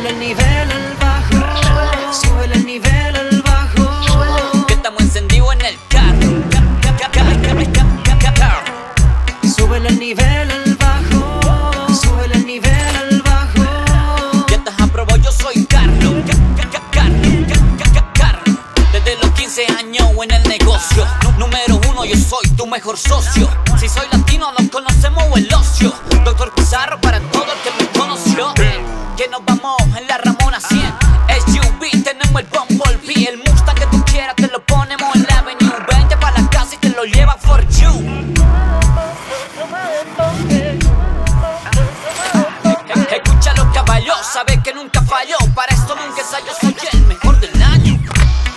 Súbele el nivel al bajo. sube el nivel al bajo. Que estamos encendidos en el carro. Sube el nivel al bajo. sube el nivel al bajo. Ya estás aprobado, yo soy Carlos. Desde los 15 años en el negocio. Número uno, yo soy tu mejor socio. Si soy la sabes que nunca falló. Para esto nunca ensayó, soy el mejor del año.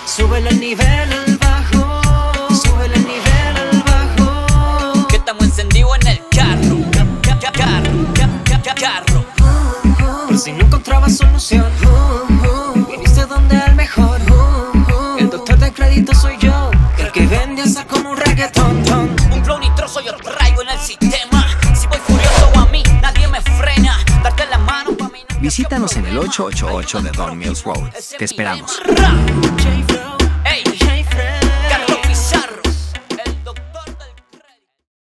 Súbele el nivel al bajo, súbele el nivel al bajo. Que estamos encendidos en el carro. Ca- ca- Carro, ca- ca- carro. Por si no encontraba solución, viniste donde el mejor. El doctor de crédito soy yo, el que vende hasta como un Visítanos en el problema. 888 de Don Mills Road. Te esperamos. Ra.